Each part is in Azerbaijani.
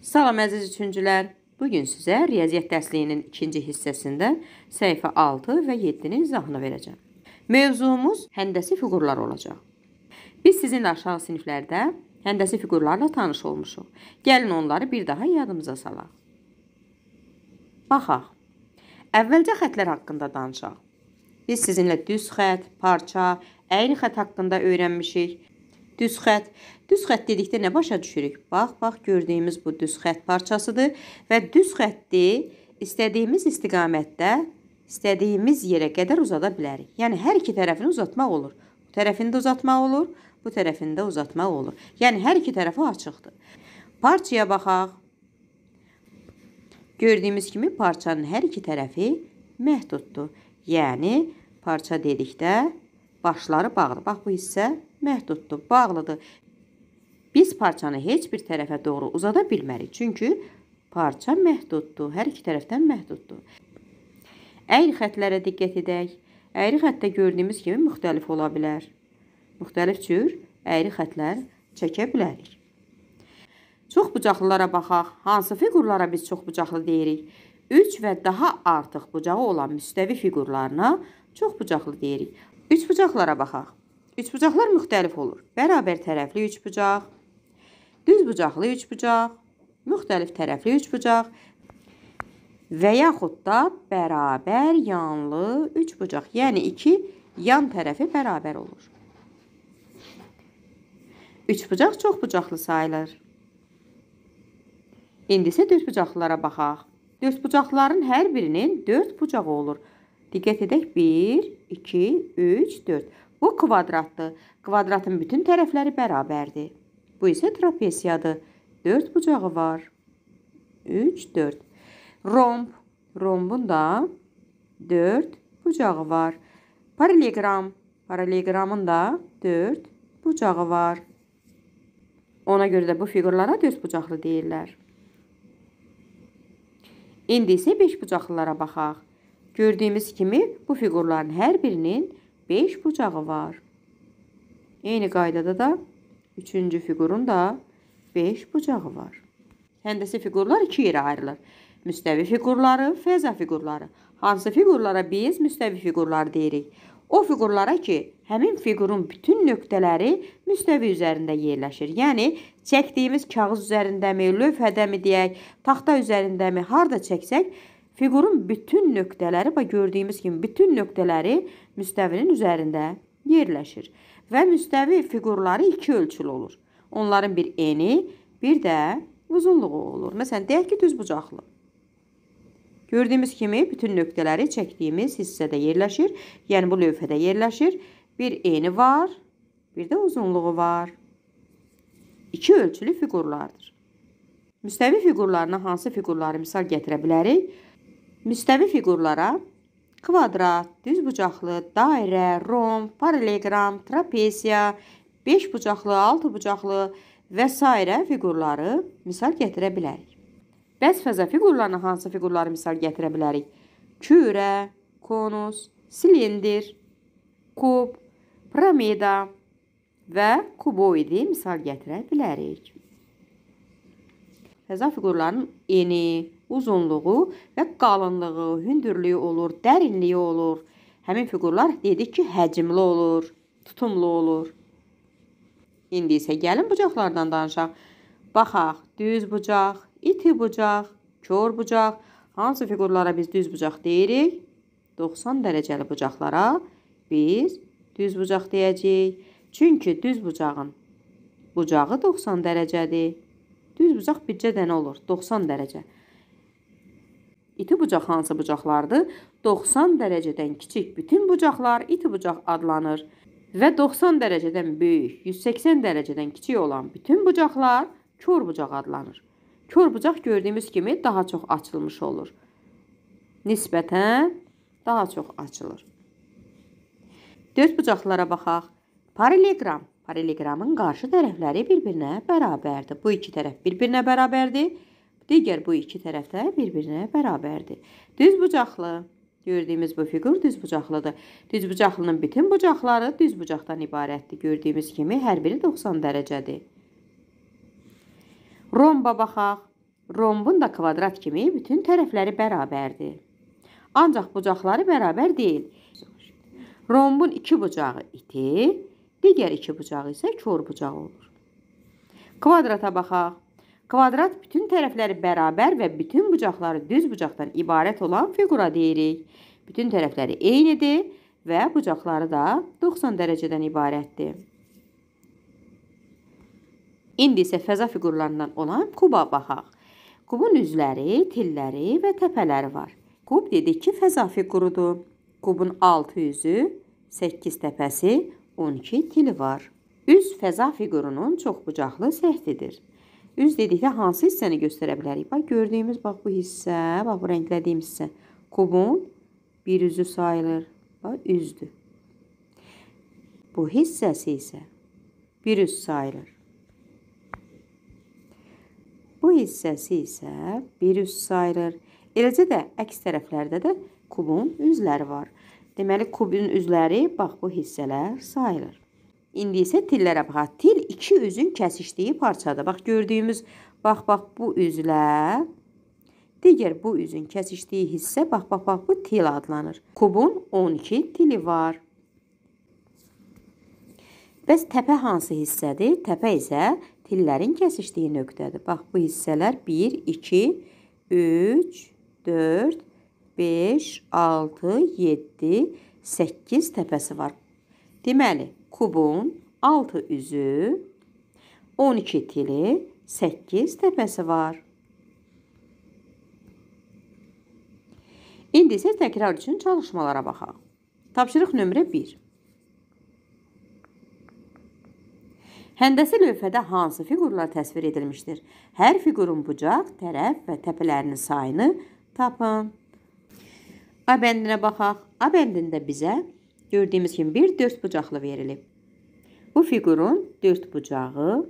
Salam əziz üçüncülər. Bu gün sizə riyaziyyat dərsliyinin ikinci hissəsində səhifə 6 və 7-nin izahını verəcəm. Mövzumuz həndəsi fiqurlar olacaq. Biz sizinlə aşağı siniflərdə həndəsi fiqurlarla tanış olmuşuq. Gəlin onları bir daha yadımıza salaq. Baxaq. Əvvəlcə xətlər haqqında danışaq. Biz sizinlə düz xət, parça, əyri xət haqqında öyrənmişik. Düz xət. Düz xət dedikdə nə başa düşürük? Bax, bax, gördüyümüz bu düz xət parçasıdır və düz xətti istədiyimiz istiqamətdə istədiyimiz yerə qədər uzada bilərik. Yəni, hər iki tərəfini uzatmaq olur. Bu tərəfini də uzatmaq olur, bu tərəfini də uzatmaq olur. Yəni, hər iki tərəfi açıqdır. Parçaya baxaq. Gördüyümüz kimi parçanın hər iki tərəfi məhduddur. Yəni, parça dedikdə başları bağlı. Bax, bu hissə məhduddur, bağlıdır. Biz parçanı heç bir tərəfə doğru uzada bilmərik. Çünki parça məhduddur, hər iki tərəfdən məhduddur. Əyri xətlərə diqqət edək. Əyri xəttdə gördüyümüz kimi müxtəlif ola bilər. Müxtəlif cür əyri xətlər çəkə bilərik. Çox bucaqlılara baxaq. Hansı fiqurlara biz çox bucaqlı deyirik? 3 və daha artıq bucağı olan müstəvi fiqurlarına çox bucaqlı deyirik. Üç bucaqlara baxaq. Üçbucaqlar müxtəlif olur. Bərabər tərəfli üçbucaq, düz bucaqlı üçbucaq, müxtəlif tərəfli üçbucaq və yaxud da bərabər yanlı üçbucaq. Yəni, iki yan tərəfi bərabər olur. Üçbucaq çox bucaqlı sayılır. İndi isə dördbucaqlılara baxaq. Dördbucaqların hər birinin dörd bucağı olur. Diqqət edək. 1, 2, 3, 4. Bu kvadratdır. Kvadratın bütün tərəfləri bərabərdir. Bu isə trapesiyadır. 4 bucağı var. 3, 4. Romb. Rombun da 4 bucağı var. Paralegram. Paraleqramın da 4 bucağı var. Ona görə də bu fiqurlara düz bucaqlı deyirlər. İndi isə 5 bucaqlılara baxaq. Gördüyümüz kimi bu fiqurların hər birinin 5 bucağı var. Eyni qaydada da üçüncü fiqurun da 5 bucağı var. Həndəsi fiqurlar iki yerə ayrılır. Müstəvi fiqurları, fəza fiqurları. Hansı fiqurlara biz müstəvi fiqurlar deyirik? O fiqurlara ki, həmin fiqurun bütün nöqtələri müstəvi üzərində yerləşir. Yəni, çəkdiyimiz kağız üzərindəmi, lövhədəmi deyək, taxta üzərindəmi, harada çəksək, Fiqurun bütün nöqtələri, bax gördüyümüz kimi bütün nöqtələri müstəvinin üzərində yerləşir. Və müstəvi fiqurları iki ölçülü olur. Onların bir eni, bir də uzunluğu olur. Məsələn, deyək ki, düzbucaqlı. Gördüyümüz kimi bütün nöqtələri çəkdiyimiz hissədə yerləşir. Yəni, bu lövhədə yerləşir. Bir eni var, bir də uzunluğu var. İki ölçülü fiqurlardır. Müstəvi fiqurlarına hansı fiqurları misal gətirə bilərik? Müstəvi fiqurlara kvadrat, düzbucaqlı, dairə, romb, paraleqram, trapesiya, 5 bucaqlı, 6 bucaqlı və s. fiqurları misal gətirə bilərik. Bəs fəza fiqurlarına hansı fiqurları misal gətirə bilərik? Kürə, konus, silindir, kub, piramida və kuboidi misal gətirə bilərik. Fəza fiqurlarının eni, uzunluğu və qalınlığı, hündürlüyü olur, dərinliyi olur. Həmin fiqurlar dedik ki, həcmli olur, tutumlu olur. İndi isə gəlin bucaqlardan danışaq. Baxaq, düz bucaq, iti bucaq, kör bucaq. Hansı fiqurlara biz düz bucaq deyirik? 90 dərəcəli bucaqlara biz düz bucaq deyəcəyik. Çünki düz bucağın bucağı 90 dərəcədir. Düz bucaq bircə dənə olur, 90 dərəcə. İti bucaq hansı bucaqlardır? 90 dərəcədən kiçik bütün bucaqlar iti bucaq adlanır və 90 dərəcədən böyük, 180 dərəcədən kiçik olan bütün bucaqlar kör bucaq adlanır. Kör bucaq gördüyümüz kimi daha çox açılmış olur. Nisbətən daha çox açılır. Dörd bucaqlara baxaq. Paraleqram. Paraleqramın qarşı tərəfləri bir-birinə bərabərdir. Bu iki tərəf bir-birinə bərabərdir. Digər bu iki tərəf də bir-birinə bərabərdir. Düz bucaqlı. Gördüyümüz bu fiqur düz bucaqlıdır. Düz bucaqlının bütün bucaqları düz bucaqdan ibarətdir. Gördüyümüz kimi hər biri 90 dərəcədir. Romba baxaq. Rombun da kvadrat kimi bütün tərəfləri bərabərdir. Ancaq bucaqları bərabər deyil. Rombun iki bucağı iti, digər iki bucağı isə kör bucağı olur. Kvadrata baxaq. Kvadrat bütün tərəfləri bərabər və bütün bucaqları düz bucaqdan ibarət olan fiqura deyirik. Bütün tərəfləri eynidir və bucaqları da 90 dərəcədən ibarətdir. İndi isə fəza fiqurlarından olan kuba baxaq. Kubun üzləri, tilləri və təpələri var. Kub dedik ki, fəza fiqurudur. Kubun 6 üzü, 8 təpəsi, 12 tili var. Üz fəza fiqurunun çoxbucaqlı səhvidir. Üz dedikdə hansı hissəni göstərə bilərik? Bax, gördüyümüz bax bu hissə, bax bu rənglədiyim hissə kubun bir üzü sayılır. Bax, üzdür. Bu hissəsi isə bir üz sayılır. Bu hissəsi isə bir üz sayılır. Eləcə də əks tərəflərdə də kubun üzləri var. Deməli, kubun üzləri bax bu hissələr sayılır. İndi isə tillərə baxaq. Til iki üzün kəsişdiyi parçadır. Bax gördüyümüz bax bax bu üzlə digər bu üzün kəsişdiyi hissə bax bax bax bu til adlanır. Kubun 12 tili var. Bəs təpə hansı hissədir? Təpə isə tillərin kəsişdiyi nöqtədir. Bax bu hissələr 1 2 3 4 5 6 7 8 təpəsi var. Deməli, kubun 6 üzü, 12 tili, 8 təpəsi var. İndi isə təkrar üçün çalışmalara baxaq. Tapşırıq nömrə 1. Həndəsi lövhədə hansı fiqurlar təsvir edilmişdir? Hər fiqurun bucaq, tərəf və təpələrinin sayını tapın. A bəndinə baxaq. A bəndində bizə gördüyümüz kimi bir dörd bucaqlı verilib. Bu fiqurun dörd bucağı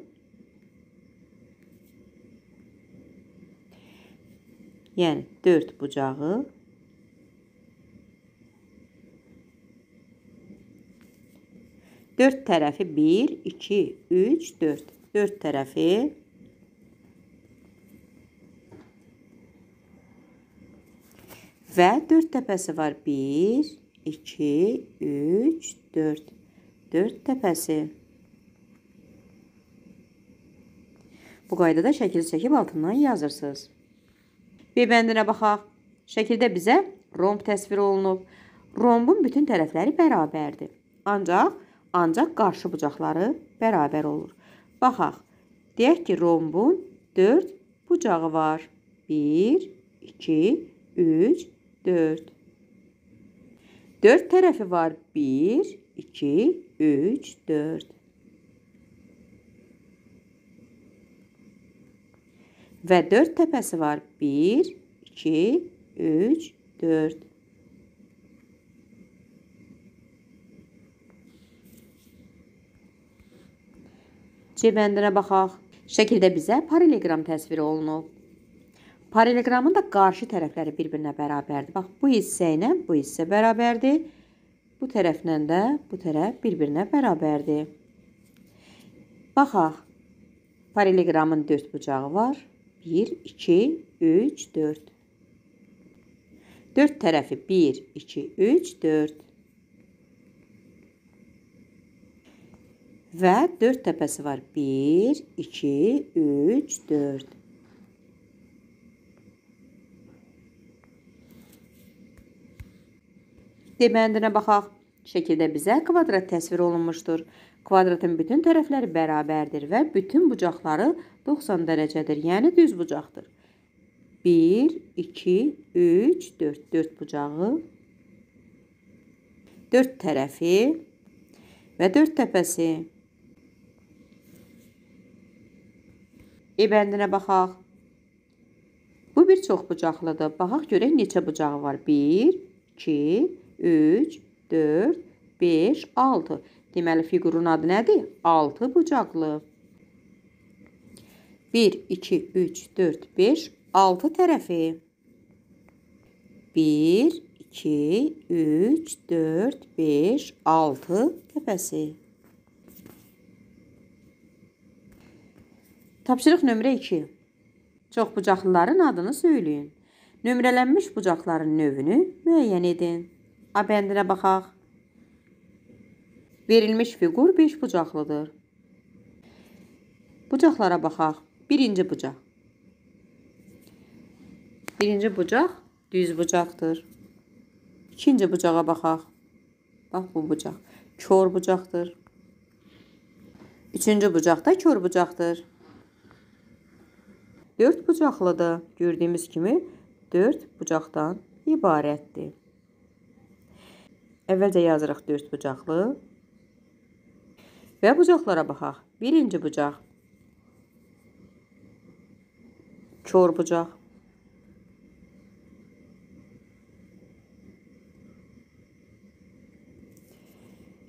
yəni dörd bucağı dörd tərəfi 1, 2, 3, 4. Dörd tərəfi və dörd təpəsi var. 1, 2, 3, 4. 4 təpəsi. Bu qaydada şəkil çəkib altından yazırsınız. B bəndinə baxaq. Şəkildə bizə romb təsvir olunub. Rombun bütün tərəfləri bərabərdir. Ancaq, ancaq qarşı bucaqları bərabər olur. Baxaq. Deyək ki, rombun 4 bucağı var. 1, 2, 3, 4. 4 tərəfi var. 1, 2, 3, 4. Və 4 təpəsi var. 1, 2, 3, 4. C bəndinə baxaq. Şəkildə bizə paraleqram təsvir olunub. Paraleqramın da qarşı tərəfləri bir-birinə bərabərdir. Bax, bu hissə ilə bu hissə bərabərdir. Bu tərəflə də bu tərəf bir-birinə bərabərdir. Baxaq. Paraleqramın 4 bucağı var. 1, 2, 3, 4. 4 tərəfi 1, 2, 3, 4. Və 4 təpəsi var. 1, 2, 3, 4. D bəndinə baxaq. Şəkildə bizə kvadrat təsvir olunmuşdur. Kvadratın bütün tərəfləri bərabərdir və bütün bucaqları 90 dərəcədir, yəni düz bucaqdır. 1, 2, 3, 4, 4 bucağı, 4 tərəfi və 4 təpəsi. E bəndinə baxaq. Bu bir çox bucaqlıdır. Baxaq görək neçə bucağı var. 1, 2, 3, 4, 5, 6. Deməli, fiqurun adı nədir? 6 bucaqlı. 1, 2, 3, 4, 5, 6 tərəfi. 1, 2, 3, 4, 5, 6 təpəsi. Tapşırıq nömrə 2. Çoxbucaqlıların adını söyləyin. Nömrələnmiş bucaqların növünü müəyyən edin. A bəndinə baxaq. Verilmiş fiqur 5 bucaqlıdır. Bucaqlara baxaq. Birinci bucaq. Birinci bucaq düz bucaqdır. İkinci bucağa baxaq. Bax bu bucaq. Kör bucaqdır. Üçüncü bucaq da kör bucaqdır. Dörd bucaqlıdır. Gördüyümüz kimi dörd bucaqdan ibarətdir. Əvvəlcə yazırıq dörd bucaqlı. Və bucaqlara baxaq. Birinci bucaq. Kör bucaq.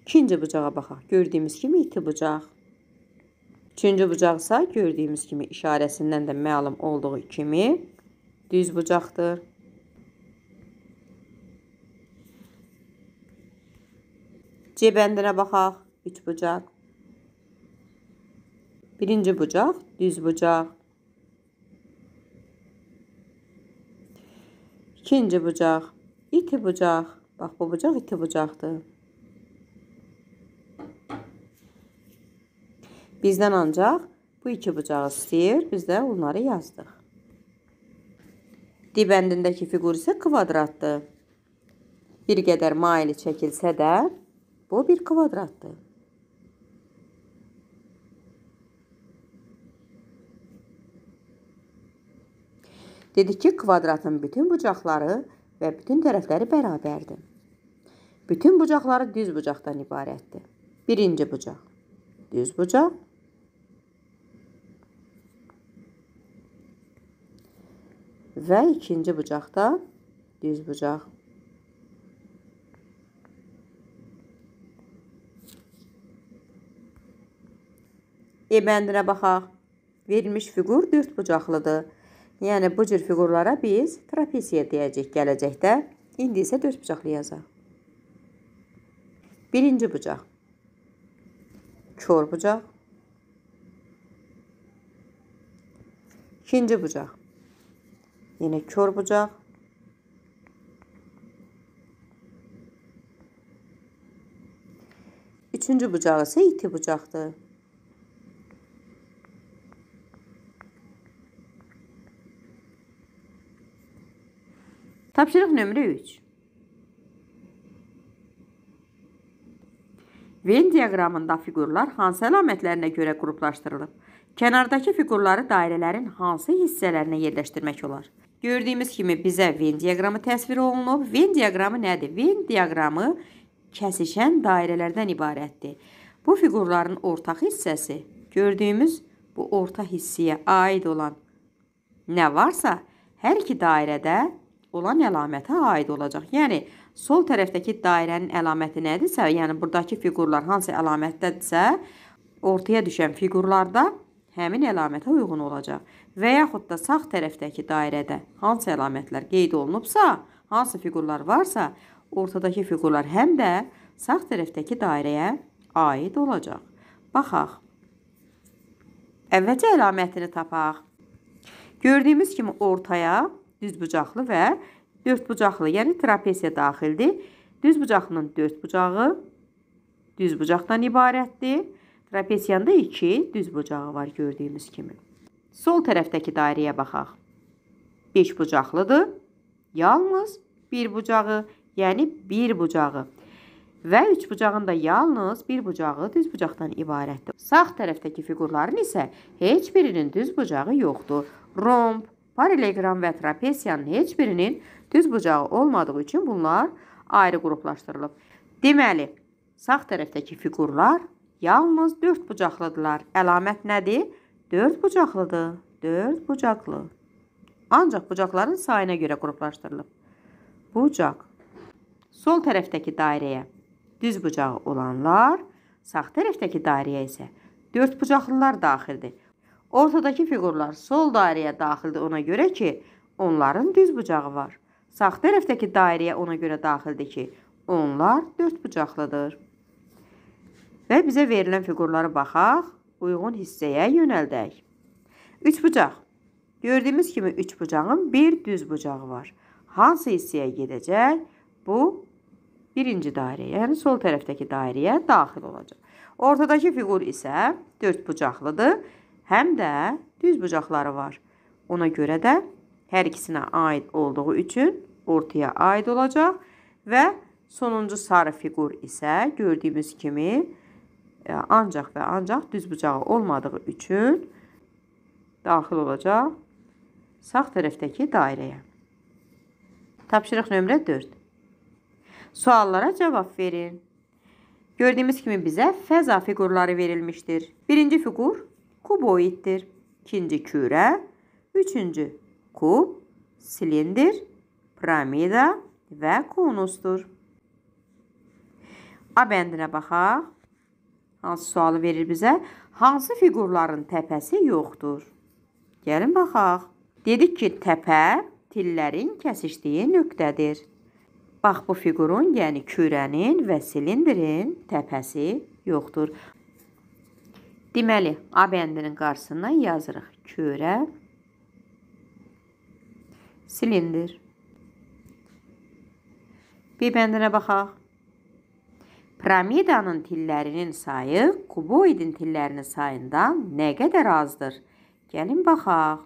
İkinci bucağa baxaq. Gördüyümüz kimi iti bucaq. Üçüncü bucaqsa gördüyümüz kimi işarəsindən də məlum olduğu kimi düz bucaqdır. C bəndinə baxaq. Üç bucaq. Birinci bucaq düz bucaq. İkinci bucaq iti bucaq. Bax bu bucaq iti bucaqdır. Bizdən ancaq bu iki bucağı istəyir. Biz də onları yazdıq. Dibəndindəki fiqur isə kvadratdır. Bir qədər maili çəkilsə də bu bir kvadratdır. Dedik ki, kvadratın bütün bucaqları və bütün tərəfləri bərabərdir. Bütün bucaqları düz bucaqdan ibarətdir. Birinci bucaq düz bucaq, və ikinci bucaqda düz bucaq. E bəndinə baxaq. Verilmiş fiqur dörd bucaqlıdır. Yəni bu cür fiqurlara biz trapesiya deyəcək gələcəkdə. İndi isə dörd bucaqlı yazaq. Birinci bucaq. Kör bucaq. İkinci bucaq. Yine kör bucaq. Üçüncü bucağı ise iti bucaqdır. Tapşırıq nömrə 3. Venn diaqramında fiqurlar hansı əlamətlərinə görə qruplaşdırılıb? Kənardakı fiqurları dairələrin hansı hissələrinə yerləşdirmək olar? Gördüyümüz kimi bizə Venn diaqramı təsvir olunub. Venn diaqramı nədir? Venn diaqramı kəsişən dairələrdən ibarətdir. Bu fiqurların ortaq hissəsi gördüyümüz bu orta hissiyə aid olan nə varsa, hər iki dairədə olan əlamətə aid olacaq. Yəni, sol tərəfdəki dairənin əlaməti nədirsə, yəni buradakı fiqurlar hansı əlamətdədirsə, ortaya düşən fiqurlarda həmin əlamətə uyğun olacaq. Və yaxud da sağ tərəfdəki dairədə hansı əlamətlər qeyd olunubsa, hansı fiqurlar varsa, ortadakı fiqurlar həm də sağ tərəfdəki dairəyə aid olacaq. Baxaq. Əvvəlcə əlamətini tapaq. Gördüyümüz kimi ortaya düzbucaqlı və dördbucaqlı, yəni trapesiya daxildir. Düzbucaqlının dörd bucağı düzbucaqdan ibarətdir. Trapesiyanda iki düz bucağı var gördüyümüz kimi. Sol tərəfdəki dairəyə baxaq. 5 bucaqlıdır. Yalnız bir bucağı, yəni bir bucağı və üç bucağın da yalnız bir bucağı düz bucaqdan ibarətdir. Sağ tərəfdəki fiqurların isə heç birinin düz bucağı yoxdur. Romb, paralelogram və trapesiyanın heç birinin düz bucağı olmadığı üçün bunlar ayrı qruplaşdırılıb. Deməli, sağ tərəfdəki fiqurlar Yalnız dörd bucaqlıdırlar. Əlamət nədir? Dörd bucaqlıdır. Dörd bucaqlı. Ancaq bucaqların sayına görə qruplaşdırılıb. Bucaq. Sol tərəfdəki dairəyə düz bucağı olanlar, sağ tərəfdəki dairəyə isə dörd bucaqlılar daxildir. Ortadakı fiqurlar sol dairəyə daxildir ona görə ki, onların düz bucağı var. Sağ tərəfdəki dairəyə ona görə daxildir ki, onlar dörd bucaqlıdır və bizə verilən fiqurlara baxaq, uyğun hissəyə yönəldək. Üç bucaq. Gördüyümüz kimi üç bucağın bir düz bucağı var. Hansı hissəyə gedəcək? Bu birinci dairəyə, yəni sol tərəfdəki dairəyə daxil olacaq. Ortadakı fiqur isə dörd bucaqlıdır, həm də düz bucaqları var. Ona görə də hər ikisinə aid olduğu üçün ortaya aid olacaq və sonuncu sarı fiqur isə gördüyümüz kimi e, ancaq və ancaq düz bucağı olmadığı üçün daxil olacaq sağ tərəfdəki dairəyə. Tapşırıq nömrə 4. Suallara cavab verin. Gördüyümüz kimi bizə fəza fiqurları verilmişdir. Birinci fiqur kuboiddir. İkinci kürə, üçüncü kub, silindir, piramida və konusdur. A bəndinə baxaq. Hansı sualı verir bizə? Hansı fiqurların təpəsi yoxdur? Gəlin baxaq. Dedik ki, təpə tillərin kəsişdiyi nöqtədir. Bax, bu fiqurun, yəni kürənin və silindrin təpəsi yoxdur. Deməli, A bəndinin qarşısına yazırıq. Kürə, silindir. B bəndinə baxaq. Piramidanın tillərinin sayı kuboidin tillərinin sayından nə qədər azdır? Gəlin baxaq.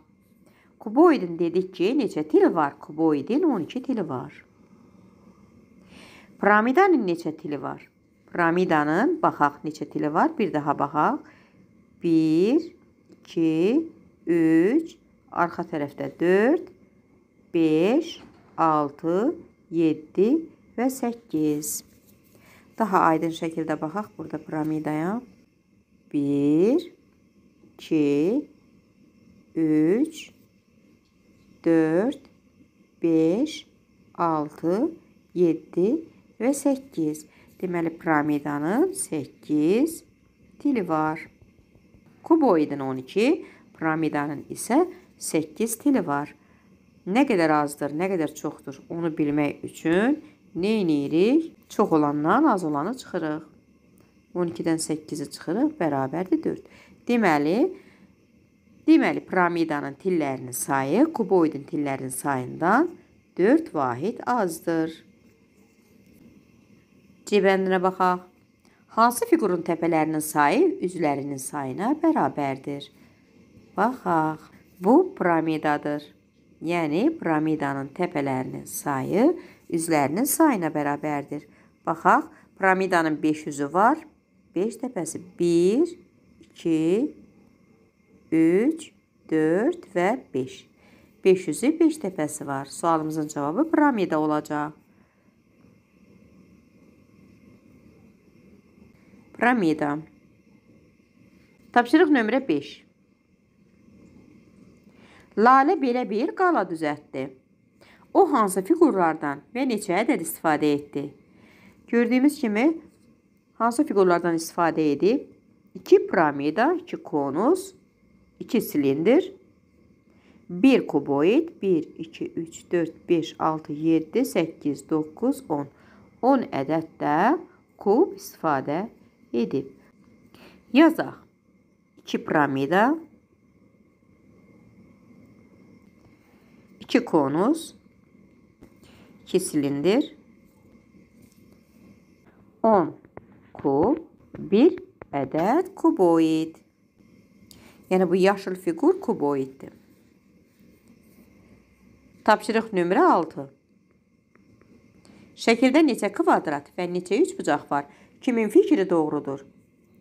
Kuboidin dedik ki, neçə til var? Kuboidin 12 tili var. Piramidanın neçə tili var? Piramidanın baxaq neçə tili var? Bir daha baxaq. 1 2 3 arxa tərəfdə 4 5 6 7 və 8. Daha aydın şəkildə baxaq burada piramidaya. 1 2 3 4 5 6 7 və 8. Deməli, piramidanın 8 dili var. Kuboidin 12, piramidanın isə 8 dili var. Nə qədər azdır, nə qədər çoxdur, onu bilmək üçün nə edirik? Çox olandan az olanı çıxırıq. 12-dən 8-i çıxırıq, bərabərdir 4. Deməli, deməli piramidanın tillərinin sayı kuboidin tillərinin sayından 4 vahid azdır. C bəndinə baxaq. Hansı fiqurun təpələrinin sayı üzlərinin sayına bərabərdir? Baxaq. Bu piramidadır. Yəni piramidanın təpələrinin sayı üzlərinin sayına bərabərdir. Baxaq, piramidanın 5 üzü var. 5 təpəsi 1, 2, 3, 4 və 5. 5 üzü 5 təpəsi var. Sualımızın cavabı piramida olacaq. Piramida. Tapşırıq nömrə 5. Lalə belə bir qala düzəltdi. O hansı fiqurlardan və neçə ədəd istifadə etdi? Gördüyümüz kimi hansı fiqurlardan istifadə edib? 2 piramida, 2 konus, 2 silindir, 1 kuboid, 1, 2, 3, 4, 5, 6, 7, 8, 9, 10. 10 ədəd də kub istifadə edib edib. Yazaq. 2 piramida, 2 konus, 2 silindir, 10 kub, 1 ədəd kuboid. Yəni bu yaşıl fiqur kuboiddir. Tapşırıq nömrə 6. Şəkildə neçə kvadrat və neçə üçbucaq var? Kimin fikri doğrudur?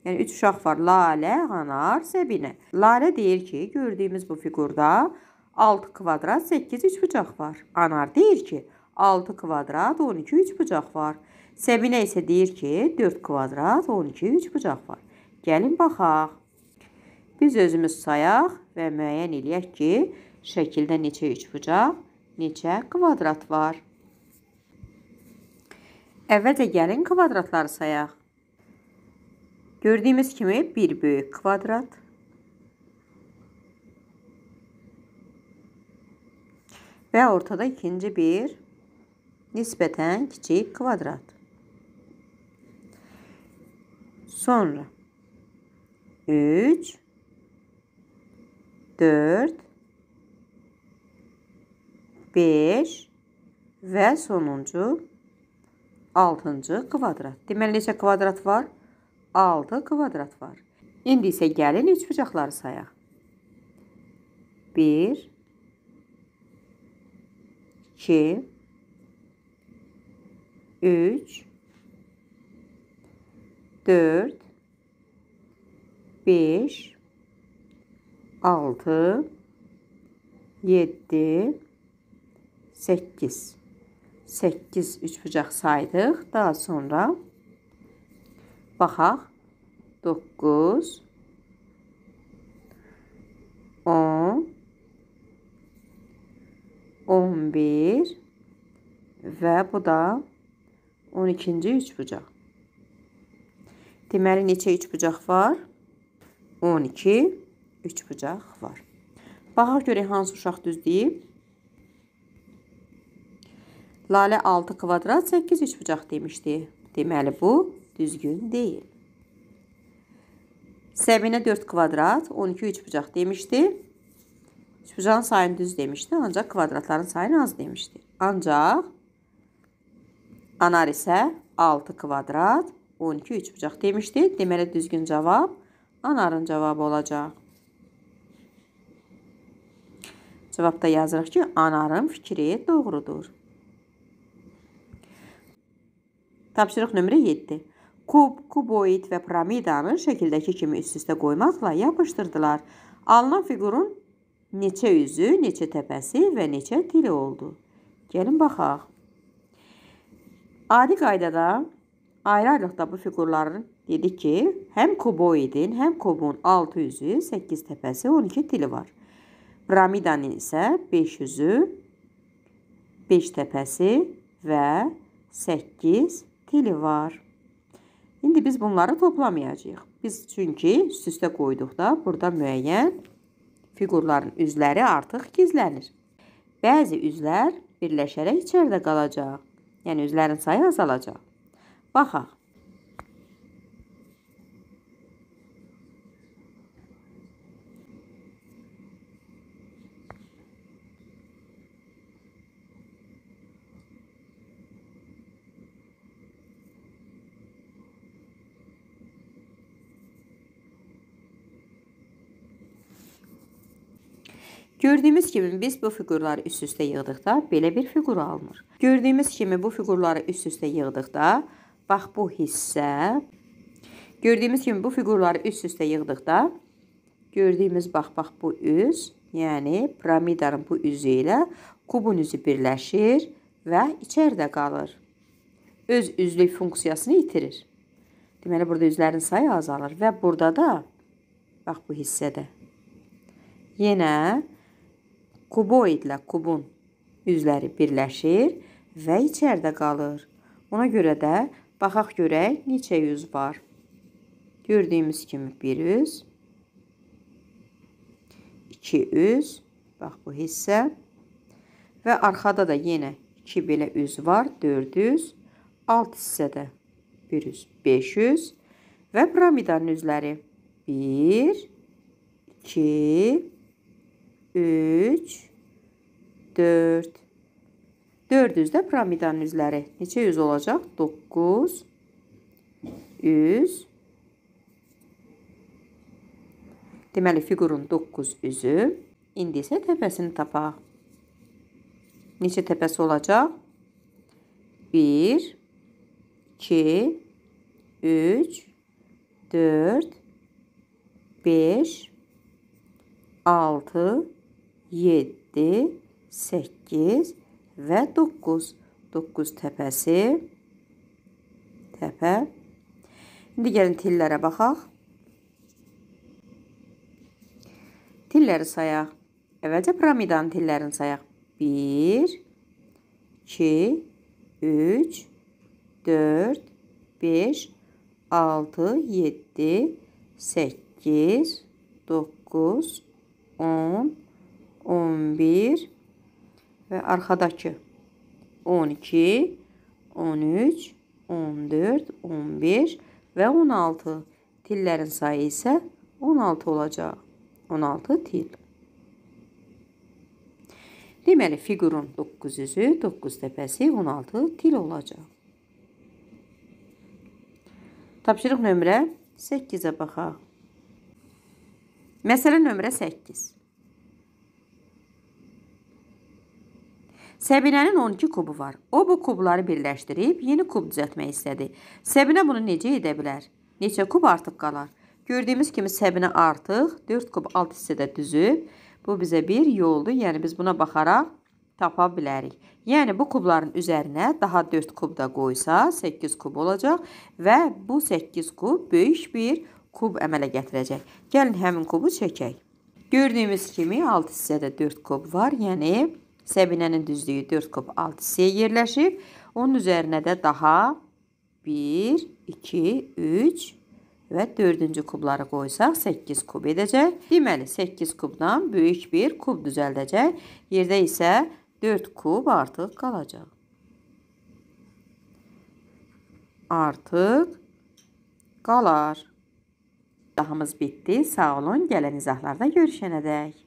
Yəni üç uşaq var. Lalə, Anar, Səbinə. Lalə deyir ki, gördüyümüz bu fiqurda 6 kvadrat 8 üçbucaq var. Anar deyir ki, 6 kvadrat 12 üçbucaq var. Səbinə isə deyir ki, 4 kvadrat 12 üçbucaq var. Gəlin baxaq. Biz özümüz sayaq və müəyyən eləyək ki, şəkildə neçə üçbucaq, neçə kvadrat var. Əvvəlcə gəlin kvadratları sayaq. Gördüyümüz kimi bir böyük kvadrat. Və ortada ikinci bir nisbətən kiçik kvadrat. Sonra 3 4 5 və sonuncu 6-cı kvadrat. Deməli, neçə kvadrat var? 6 kvadrat var. İndi isə gəlin üç bucaqları sayaq. 1 2 3 4 5 6 7 8 8 üçbucaq saydıq. Daha sonra baxaq 9 10 11 və bu da 12-ci üçbucaq. Deməli, neçə üçbucaq var? 12 üçbucaq var. Baxaq görək hansı uşaq düz deyib. Lalə 6 kvadrat 8 üçbucaq demişdi. Deməli, bu düzgün deyil. Səbinə 4 kvadrat 12 üçbucaq demişdi. Üçbucağın sayını düz demişdi, ancaq kvadratların sayını az demişdi. Ancaq Anar isə 6 kvadrat 12 üçbucaq demişdi. Deməli düzgün cavab Anarın cavabı olacaq. Cavabda yazırıq ki, Anarın fikri doğrudur. Tapşırıq nömrə 7. Kub, kuboid və piramidanı şəkildəki kimi üst-üstə qoymaqla yapışdırdılar. Alınan fiqurun neçə üzü, neçə təpəsi və neçə tili oldu? Gəlin baxaq. Adi qaydada ayrı-ayrılıqda bu fiqurların dedik ki, həm kuboidin, həm kubun 6 üzü, 8 təpəsi, 12 tili var. Piramidanın isə 5 üzü, 5 təpəsi və 8 tili var. İndi biz bunları toplamayacağıq. Biz çünki üst-üstə qoyduqda burada müəyyən fiqurların üzləri artıq gizlənir. Bəzi üzlər birləşərək içəridə qalacaq. Yəni üzlərin sayı azalacaq. Baxaq. Gördüyümüz kimi biz bu fiqurları üst-üstə yığdıqda belə bir fiqur alınır. Gördüyümüz kimi bu fiqurları üst-üstə yığdıqda bax bu hissə gördüyümüz kimi bu fiqurları üst-üstə yığdıqda gördüyümüz bax bax bu üz, yəni piramidanın bu üzü ilə kubun üzü birləşir və içəridə qalır. Öz üzlük funksiyasını itirir. Deməli burada üzlərin sayı azalır və burada da bax bu hissədə yenə kuboidlə kubun üzləri birləşir və içəridə qalır. Ona görə də baxaq görək neçə yüz var. Gördüyümüz kimi bir üz, iki üz, bax bu hissə və arxada da yenə iki belə üz var, dörd üz, alt hissədə bir üz, beş üz və piramidanın üzləri bir, iki, 3, 4. 400 də piramidanın üzləri. Neçə yüz olacaq? 9, 100. Deməli, fiqurun 9 üzü. İndi isə təpəsini tapaq. Neçə təpəsi olacaq? 1, 2, 3, 4, 5, 6, 7, 8 və 9. 9 təpəsi, təpə. İndi gəlin tillərə baxaq. Tilləri sayaq. Əvvəlcə piramidanın tillərini sayaq. 1, 2, 3, 4, 5, 6, 7, 8, 9, 10, 11 və arxadakı 12, 13, 14, 15 və 16. Tillərin sayı isə 16 olacaq. 16 til. Deməli, fiqurun 9 üzü, 9 təpəsi 16 til olacaq. Tapşırıq nömrə 8-ə baxaq. Məsələ nömrə 8. Səbinənin 12 kubu var. O bu kubları birləşdirib yeni kub düzəltmək istədi. Səbinə bunu necə edə bilər? Neçə kub artıq qalar? Gördüyümüz kimi Səbinə artıq 4 kub alt hissədə düzüb. Bu bizə bir yoldur. Yəni biz buna baxaraq tapa bilərik. Yəni bu kubların üzərinə daha 4 kub da qoysa 8 kub olacaq və bu 8 kub böyük bir kub əmələ gətirəcək. Gəlin həmin kubu çəkək. Gördüyümüz kimi alt hissədə 4 kub var. Yəni Səbinənin düzlüyü 4 kub alt hissəyə yerləşib. Onun üzərinə də daha 1, 2, 3 və 4-cü kubları qoysaq 8 kub edəcək. Deməli 8 kubdan böyük bir kub düzəldəcək. Yerdə isə 4 kub artıq qalacaq. Artıq qalar. Dahımız bitdi. Sağ olun. Gələn izahlarda görüşənədək.